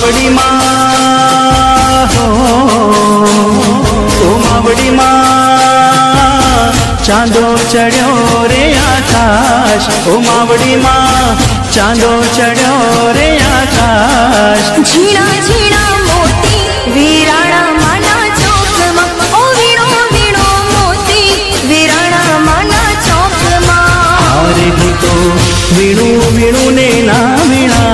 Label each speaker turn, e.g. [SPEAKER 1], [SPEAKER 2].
[SPEAKER 1] मावड़ी माँ हो ओ मावड़ी माँ चांदो चढ़ो रे आकाश ओ मावड़ी माँ चांदो चढ़ो रे आकाश।
[SPEAKER 2] झीणा झीणा मोती वीराणा माना चौकमा ओ वीणो वीणो मोती वीराणा माना चौकमा।
[SPEAKER 1] हारे भी तो वीणू वीणू ने ना वीणा